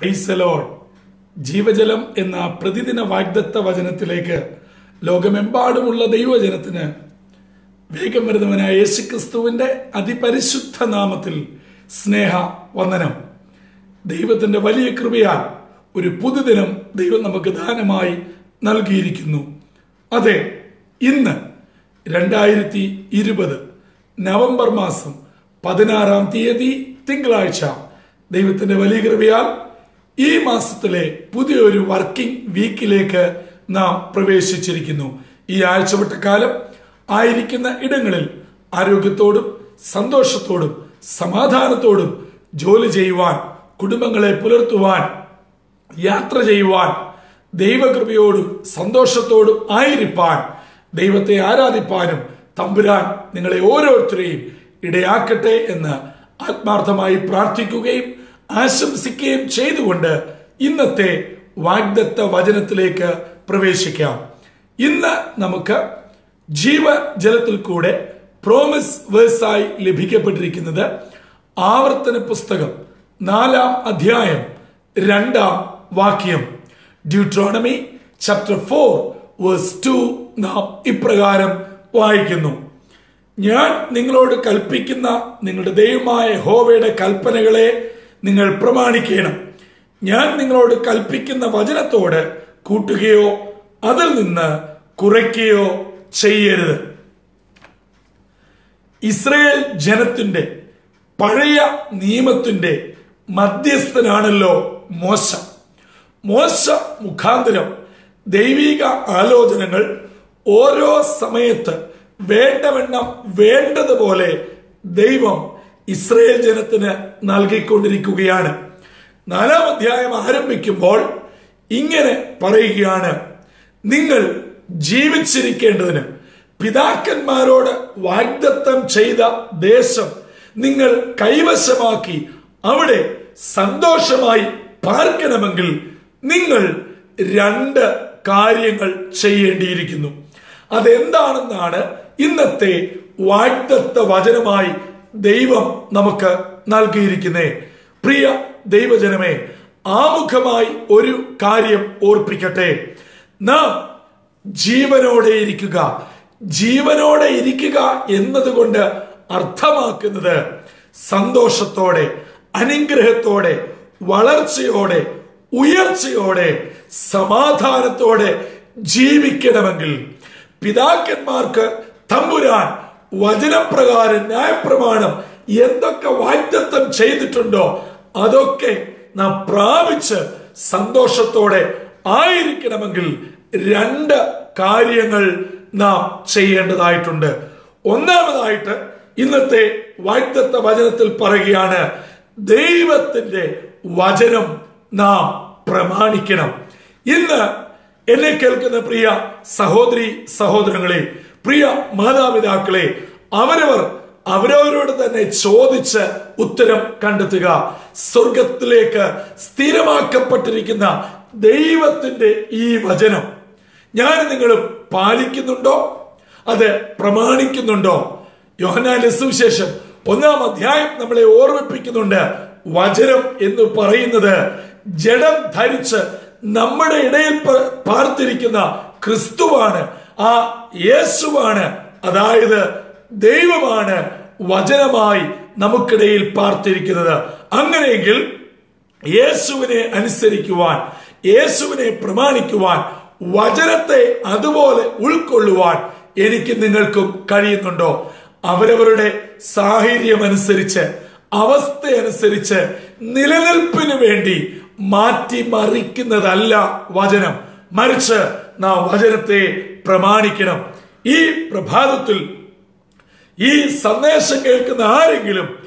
പ്രൈസലോൺ ജീവജലം എന്ന പ്രതിദിന വാഗ്ദത്ത വചനത്തിലേക്ക് ലോകമെമ്പാടുമുള്ള ദൈവജനത്തിന് വേഗം വരുന്നവനായ യേശുക്രിസ്തുവിന്റെ അതിപരിശുദ്ധ നാമത്തിൽ സ്നേഹ വന്ദനം. ദൈവത്തിന്റെ വലിയ കൃപയാൽ ഒരു പുതുദിനം ദൈവം നമുക്ക് ദാനമായി നൽകിയിരിക്കുന്നു. അതെ ഇന്ന് രണ്ടായിരത്തി ഇരുപത് നവംബർ മാസം പതിനാറാം തീയതി തിങ്കളാഴ്ച ദൈവത്തിന്റെ വലിയ കൃപയാൽ ഈ മാസത്തിലെ പുതിയൊരു വർക്കിംഗ് വീക്കിലേക്ക് നാം പ്രവേശിച്ചിരിക്കുന്നു. ഈ ആഴ്ചവട്ട കാലം ആയിരിക്കുന്ന ഇടങ്ങളിൽ ആരോഗ്യത്തോടും സന്തോഷത്തോടും സമാധാനത്തോടും ജോലി ചെയ്യുവാൻ കുടുംബങ്ങളെ പുലർത്തുവാൻ യാത്ര ചെയ്യുവാൻ ദൈവകൃപയോടും സന്തോഷത്തോടും ആയിരിപ്പാൻ ദൈവത്തെ ആരാധിപ്പാനും തമ്പുരാൻ നിങ്ങളെ ഓരോരുത്തരെയും ഇടയാക്കട്ടെ എന്ന് ആത്മാർത്ഥമായി പ്രാർത്ഥിക്കുകയും ആശംസിക്കുകയും ചെയ്തുകൊണ്ട് ഇന്നത്തെ വാഗ്ദത്ത വചനത്തിലേക്ക് പ്രവേശിക്കാം. ഇന്ന് നമുക്ക് ജീവജലത്തിൽ കൂടെ പ്രോമിസ് വേഴ്സായി ലഭിക്കപ്പെട്ടിരിക്കുന്നത് ആവർത്തന പുസ്തകം നാലാം അധ്യായം രണ്ടാം വാക്യം. Deuteronomy chapter four verse two നാം ഇപ്രകാരം വായിക്കുന്നു. ഞാൻ നിങ്ങളോട് കൽപ്പിക്കുന്ന നിങ്ങളുടെ ദൈവമായ ഹോവയുടെ കൽപ്പനകളെ നിങ്ങൾ പ്രമാണിക്കണം. ഞാൻ നിങ്ങളോട് കൽപ്പിക്കുന്ന വചനത്തോട് കൂട്ടുകയോ അതിൽ നിന്ന് കുറയ്ക്കുകയോ ചെയ്യരുത്. ഇസ്രയേൽ ജനത്തിന്റെ പഴയ നിയമത്തിന്റെ മധ്യസ്ഥനാണല്ലോ മോശ. മോശ മുഖാന്തരം ദൈവിക ആലോചനകൾ ഓരോ സമയത്ത് വേണ്ടവണ്ണം വേണ്ടതുപോലെ ദൈവം ഇസ്രയേൽ ജനത്തിന് നൽകിക്കൊണ്ടിരിക്കുകയാണ്. നാലാം അധ്യായം ആരംഭിക്കുമ്പോൾ ഇങ്ങനെ പറയുകയാണ്. നിങ്ങൾ ജീവിച്ചിരിക്കേണ്ടതിന് പിതാക്കന്മാരോട് വാഗ്ദത്തം ചെയ്ത ദേശം നിങ്ങൾ കൈവശമാക്കി അവിടെ സന്തോഷമായി പാർക്കണമെങ്കിൽ നിങ്ങൾ രണ്ട് കാര്യങ്ങൾ ചെയ്യേണ്ടിയിരിക്കുന്നു. അതെന്താണെന്നാണ് ഇന്നത്തെ വാഗ്ദത്ത വചനമായി ദൈവം നമുക്ക് നൽകിയിരിക്കുന്നേ. പ്രിയ ദൈവജനമേ ആമുഖമായി ഒരു കാര്യം ഓർപ്പിക്കട്ടെ. നാം ജീവനോടെ ഇരിക്കുക. ജീവനോടെ ഇരിക്കുക എന്നതുകൊണ്ട് അർത്ഥമാക്കുന്നത് സന്തോഷത്തോടെ അനുഗ്രഹത്തോടെ വളർച്ചയോടെ ഉയർച്ചയോടെ സമാധാനത്തോടെ ജീവിക്കണമെങ്കിൽ പിതാക്കന്മാർക്ക് തമ്പുരാൻ വചനപ്രകാരം ന്യായപ്രമാണം എന്തൊക്കെ വാഗ്ദത്തം ചെയ്തിട്ടുണ്ടോ അതൊക്കെ നാം പ്രാപിച്ച് സന്തോഷത്തോടെ ആയിരിക്കണമെങ്കിൽ രണ്ട് കാര്യങ്ങൾ നാം ചെയ്യേണ്ടതായിട്ടുണ്ട്. ഒന്നാമതായിട്ട് ഇന്നത്തെ വാഗ്ദത്ത വചനത്തിൽ പറയുകയാണ് ദൈവത്തിന്റെ വചനം നാം പ്രമാണിക്കണം. ഇന്ന് എന്നെ കേൾക്കുന്ന പ്രിയ സഹോദരി സഹോദരങ്ങളെ പ്രിയ മാതാപിതാക്കളെ അവരവർ അവരവരോട് തന്നെ ചോദിച്ച് ഉത്തരം കണ്ടെത്തുക. സ്വർഗത്തിലേക്ക് സ്ഥിരമാക്കപ്പെട്ടിരിക്കുന്ന ദൈവത്തിന്റെ ഈ വചനം ഞാൻ നിങ്ങൾ പാലിക്കുന്നുണ്ടോ? അത് പ്രമാണിക്കുന്നുണ്ടോ? യോഹനാന്റെ സുവിശേഷം ഒന്നാം അധ്യായം നമ്മളെ ഓർമ്മിപ്പിക്കുന്നുണ്ട്. വചനം എന്ന് പറയുന്നത് ജഡം ധരിച്ച് നമ്മുടെ ഇടയിൽ പാർത്തിരിക്കുന്ന ക്രിസ്തുവാണ്. ആ യേശുവാണ് അതായത് ദൈവമാണ് വചനമായി നമുക്കിടയിൽ പാർത്തിരിക്കുന്നത്. അങ്ങനെയെങ്കിൽ യേശുവിനെ അനുസരിക്കുവാൻ യേശുവിനെ പ്രമാണിക്കുവാൻ വചനത്തെ അതുപോലെ ഉൾക്കൊള്ളുവാൻ എനിക്ക് നിങ്ങൾക്കും കഴിയുന്നുണ്ടോ? അവരവരുടെ സാഹചര്യം അനുസരിച്ച് അവസ്ഥയനുസരിച്ച് നിലനിൽപ്പിന് വേണ്ടി മാറ്റിമറിക്കുന്നതല്ല വചനം. മറിച്ച് നാം വചനത്തെ പ്രമാണിക്കണം. ഈ പ്രഭാതത്തിൽ ഈ സന്ദേശം കേൾക്കുന്ന ആരെങ്കിലും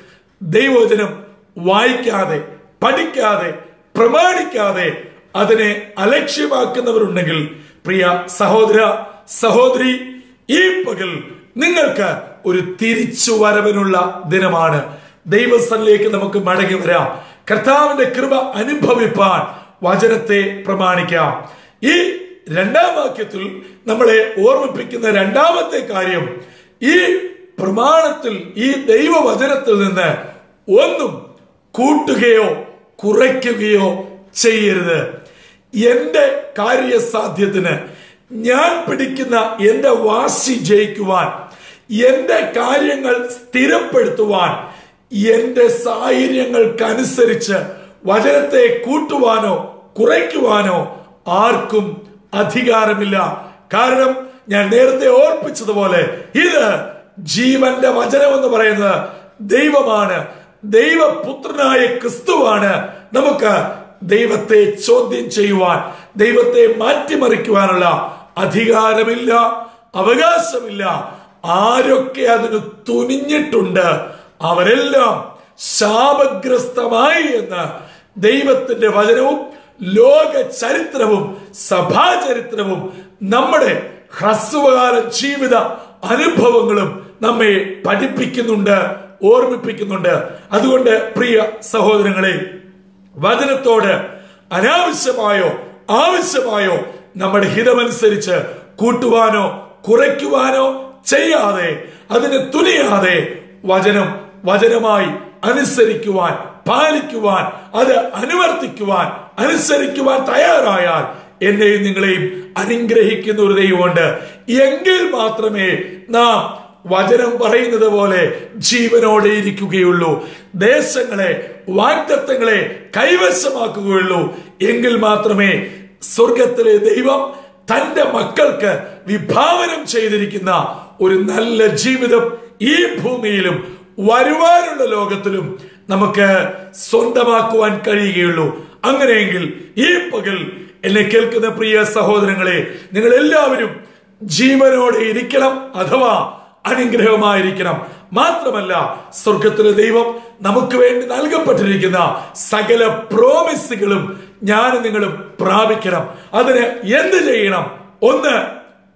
ദൈവവചനം വായിക്കാതെ പഠിക്കാതെ പ്രമാണിക്കാതെ അതിനെ അലക്ഷ്യമാക്കുന്നവരുണ്ടെങ്കിൽ പ്രിയ സഹോദര സഹോദരി ഈ പകൽ നിങ്ങൾക്ക് ഒരു തിരിച്ചു വരവിനുള്ള ദിനമാണ്. ദൈവസ്ഥനിലേക്ക് നമുക്ക് മടങ്ങി വരാം. കർത്താവിന്റെ കൃപ അനുഭവിപ്പാൻ വചനത്തെ പ്രമാണിക്കാം. ഈ രണ്ടാം വാക്യത്തിൽ നമ്മളെ ഓർമ്മിപ്പിക്കുന്ന രണ്ടാമത്തെ കാര്യം ഈ പ്രമാണത്തിൽ ഈ ദൈവവചനത്തിൽ നിന്ന് ഒന്നും കൂട്ടുകയോ കുറയ്ക്കുകയോ ചെയ്യരുത്. എന്റെ കാര്യസാധ്യത്തിന് ഞാൻ പിടിക്കുന്ന എന്റെ വാശി ജയിക്കുവാൻ എന്റെ കാര്യങ്ങൾ സ്ഥിരപ്പെടുത്തുവാൻ എന്റെ സാഹചര്യങ്ങൾക്കനുസരിച്ച് വചനത്തെ കൂട്ടുവാനോ കുറയ്ക്കുവാനോ ആർക്കും അധികാരമില്ല. കാരണം ഞാൻ നേരത്തെ ഓർപ്പിച്ചതുപോലെ ഇത് ജീവന്റെ വചനം എന്ന് പറയുന്നത് ദൈവമാണ്. ദൈവപുത്രനായ ക്രിസ്തുവാണ്. നമുക്ക് ദൈവത്തെ ചോദ്യം ചെയ്യുവാൻ ദൈവത്തെ മാറ്റിമറിക്കുവാനുള്ള അധികാരമില്ല അവകാശമില്ല. ആരൊക്കെ അതിന് തുനിഞ്ഞിട്ടുണ്ട്? അവരെല്ലാം ശാപഗ്രസ്തമായി എന്ന് ദൈവത്തിന്റെ വചനവും ലോക ചരിത്രവും സഭാചരിത്രവും നമ്മുടെ ഹ്രസ്വകാല ജീവിത അനുഭവങ്ങളും നമ്മെ പഠിപ്പിക്കുന്നുണ്ട് ഓർമ്മിപ്പിക്കുന്നുണ്ട്. അതുകൊണ്ട് പ്രിയ സഹോദരങ്ങളെ വചനത്തോട് അനാവശ്യമായോ ആവശ്യമായോ നമ്മുടെ ഹിതമനുസരിച്ച് കൂട്ടുവാനോ കുറയ്ക്കുവാനോ ചെയ്യാതെ അതിന് തുനിയാതെ വചനം വചനമായി അനുസരിക്കുവാൻ പാലിക്കുവാൻ അത് അനുവർത്തിക്കുവാൻ അനുസരിക്കുവാൻ തയ്യാറായാൽ എന്നെയും നിങ്ങളെയും അനുഗ്രഹിക്കുന്ന ഒരു ദൈവമുണ്ട്. എങ്കിൽ മാത്രമേ നാം വചനം പറയുന്നത് പോലെ ജീവനോടെ ഇരിക്കുകയുള്ളൂ. ദേശങ്ങളെ വാഗ്ദത്തങ്ങളെ കൈവശമാക്കുകയുള്ളൂ. എങ്കിൽ മാത്രമേ സ്വർഗത്തിലെ ദൈവം തന്റെ മക്കൾക്ക് വിഭാവനം ചെയ്തിരിക്കുന്ന ഒരു നല്ല ജീവിതം ഈ ഭൂമിയിലും വരുവാനുള്ള ലോകത്തിലും നമുക്ക് സ്വന്തമാക്കുവാൻ കഴിയുകയുള്ളൂ. അങ്ങനെയെങ്കിൽ ഈ പകൽ എന്നെ കേൾക്കുന്ന പ്രിയ സഹോദരങ്ങളെ നിങ്ങൾ എല്ലാവരും ജീവനോടെ ഇരിക്കണം അഥവാ അനുഗ്രഹമായിരിക്കണം. മാത്രമല്ല സ്വർഗത്തിലെ ദൈവം നമുക്ക് വേണ്ടി നൽകപ്പെട്ടിരിക്കുന്ന സകല പ്രോമിസുകളും ഞാൻ നിങ്ങളും പ്രാപിക്കണം. അതിന് എന്ത് ചെയ്യണം? ഒന്ന്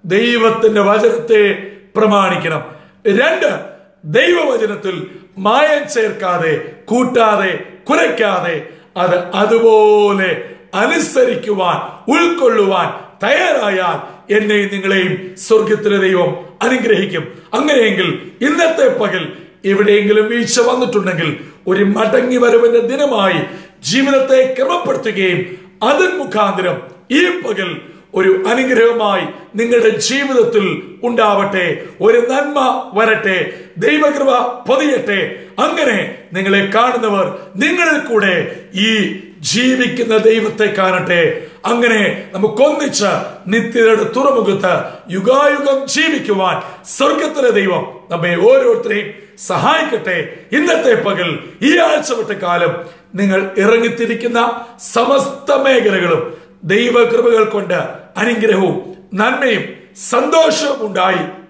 ദൈവത്തിന്റെ വചനത്തെ പ്രമാണിക്കണം. രണ്ട് ദൈവവചനത്തിൽ മായം ചേർക്കാതെ കൂട്ടാതെ കുറയ്ക്കാതെ അത് അതുപോലെ അനുസരിക്കുവാൻ ഉൾക്കൊള്ളുവാൻ തയ്യാറായാൽ എന്നെയും നിങ്ങളെയും സ്വർഗത്തിലെ ദൈവം അനുഗ്രഹിക്കും. അങ്ങനെയെങ്കിൽ ഇന്നത്തെ പകൽ എവിടെയെങ്കിലും വീഴ്ച വന്നിട്ടുണ്ടെങ്കിൽ ഒരു മടങ്ങി വരവിന്റെ ദിനമായി ജീവിതത്തെ ക്രമപ്പെടുത്തുകയും അതിൻ മുഖാന്തരം ഈ പകൽ ഒരു അനുഗ്രഹമായി നിങ്ങളുടെ ജീവിതത്തിൽ ഉണ്ടാവട്ടെ. ഒരു നന്മ വരട്ടെ. ദൈവകൃപ പൊതിയട്ടെ. അങ്ങനെ നിങ്ങളെ കാണുന്നവർ നിങ്ങളിൽ കൂടെ ഈ ജീവിക്കുന്ന ദൈവത്തെ കാണട്ടെ. അങ്ങനെ നമുക്കൊന്നിച്ച് നിത്യതയുടെ തുറമുഖത്ത് യുഗായുഗം ജീവിക്കുവാൻ സ്വർഗത്തിലെ ദൈവം നമ്മെ ഓരോരുത്തരെയും സഹായിക്കട്ടെ. ഇന്നത്തെ പകൽ ഈ ആഴ്ചവട്ട കാലം നിങ്ങൾ ഇറങ്ങിത്തിരിക്കുന്ന സമസ്ത മേഖലകളും ദൈവകൃപകൾ കൊണ്ട് അനുഗ്രഹവും നന്മയും സന്തോഷവും ഉണ്ടായി.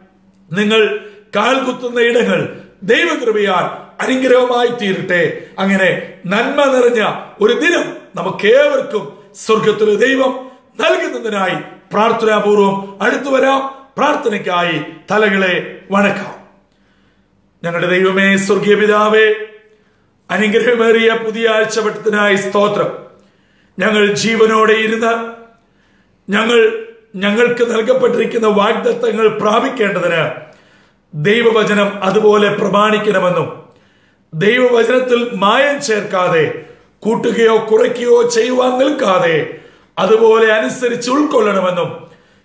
നിങ്ങൾ കാൽകുത്തുന്ന ഇടങ്ങൾ ദൈവകൃപയാൽ അനുഗ്രഹമായി തീരട്ടെ. അങ്ങനെ നന്മ നിറഞ്ഞ ഒരു ദിനം നമുക്കേവർക്കും സ്വർഗത്തിലെ ദൈവം നൽകുന്നതിനായി പ്രാർത്ഥനാപൂർവം അടുത്തു വരാം. പ്രാർത്ഥനയ്ക്കായി തലകളെ വണക്കാം. ഞങ്ങളുടെ ദൈവമേ സ്വർഗീയ പിതാവേ അനുഗ്രഹമേറിയ പുതിയ ആഴ്ചവട്ടത്തിനായി സ്തോത്രം. ഞങ്ങൾ ജീവനോടെ ഇരുന്ന് ഞങ്ങൾ ഞങ്ങൾക്ക് നൽകപ്പെട്ടിരിക്കുന്ന വാഗ്ദത്തങ്ങൾ പ്രാപിക്കേണ്ടതിന് ദൈവവചനം അതുപോലെ പ്രമാണിക്കണമെന്നും ദൈവവചനത്തിൽ മായം ചേർക്കാതെ കൂട്ടുകയോ കുറയ്ക്കുകയോ ചെയ്യുവാൻ നിൽക്കാതെ അതുപോലെ അനുസരിച്ച് ഉൾക്കൊള്ളണമെന്നും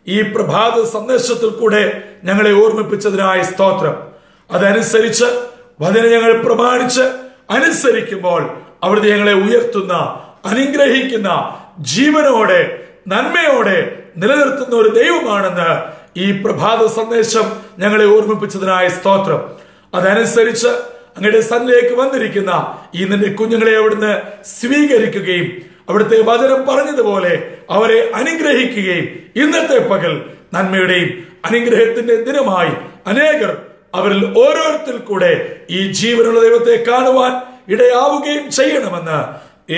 ഈ പ്രഭാത സന്ദേശത്തിൽ കൂടെ ഞങ്ങളെ ഓർമ്മിപ്പിച്ചതിനായ സ്തോത്രം. അതനുസരിച്ച് വചന ഞങ്ങൾ പ്രമാണിച്ച് അനുസരിക്കുമ്പോൾ അവിടുത്തെ ഞങ്ങളെ ഉയർത്തുന്ന അനുഗ്രഹിക്കുന്ന ജീവനോടെ നന്മയോടെ നിലനിർത്തുന്ന ഒരു ദൈവമാണെന്ന് ഈ പ്രഭാത സന്ദേശം ഞങ്ങളെ ഓർമ്മിപ്പിച്ചതിനായ സ്തോത്രം. അതനുസരിച്ച് അങ്ങയുടെ സന്നിലേക്ക് വന്നിരിക്കുന്ന ഈ നിന്റെ കുഞ്ഞുങ്ങളെ അവിടുന്ന് സ്വീകരിക്കുകയും അവിടുത്തെ വചനം പറഞ്ഞതുപോലെ അവരെ അനുഗ്രഹിക്കുകയും ഇന്നത്തെ പകൽ നന്മയുടെയും അനുഗ്രഹത്തിന്റെ ദിനമായി അനേകർ അവരിൽ ഓരോരുത്തർ കൂടെ ഈ ജീവനുള്ള ദൈവത്തെ കാണുവാൻ ഇടയാവുകയും ചെയ്യണമെന്ന്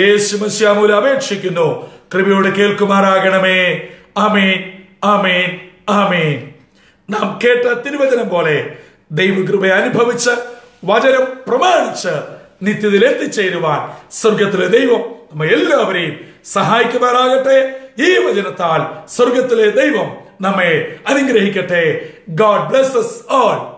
യേശു മസ്യാമൂല അപേക്ഷിക്കുന്നു. കൃപയോട് കേൾക്കുമാറാകണമേ. അമേൻ അമേൻ അമേൻ നാം കേട്ട തിരുവചനം പോലെ ദൈവകൃപ അനുഭവിച്ച് വചനം പ്രമാണിച്ച് നിത്യത്തിൽ എത്തിച്ചേരുവാൻ സ്വർഗത്തിലെ ദൈവം നമ്മ എല്ലാവരെയും സഹായിക്കുമാറാകട്ടെ. ഈ വചനത്താൽ സ്വർഗത്തിലെ ദൈവം നമ്മെ അനുഗ്രഹിക്കട്ടെ. God bless all